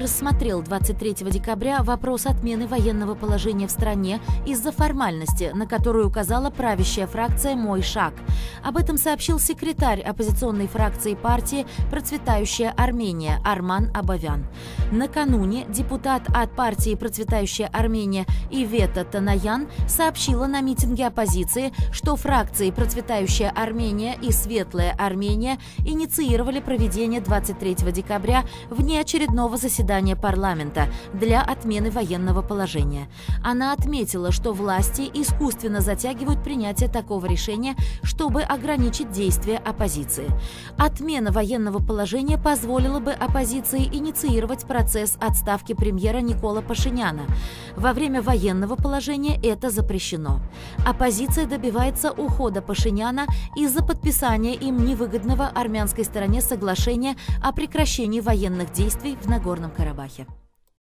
Рассмотрел 23 декабря вопрос отмены военного положения в стране из-за формальности, на которую указала правящая фракция «Мой шаг». Об этом сообщил секретарь оппозиционной фракции партии «Процветающая Армения» Арман Абавян. Накануне депутат от партии «Процветающая Армения» Ивета Танаян сообщила на митинге оппозиции, что фракции «Процветающая Армения» и «Светлая Армения» инициировали проведение 23 декабря внеочередного заседания парламента для отмены военного положения. Она отметила, что власти искусственно затягивают принятие такого решения, чтобы ограничить действия оппозиции. Отмена военного положения позволила бы оппозиции инициировать процесс отставки премьера Никола Пашиняна. Во время военного положения это запрещено. Оппозиция добивается ухода Пашиняна из-за подписания им невыгодного армянской стороне соглашения о прекращении военных действий в Нагорном Карабахе.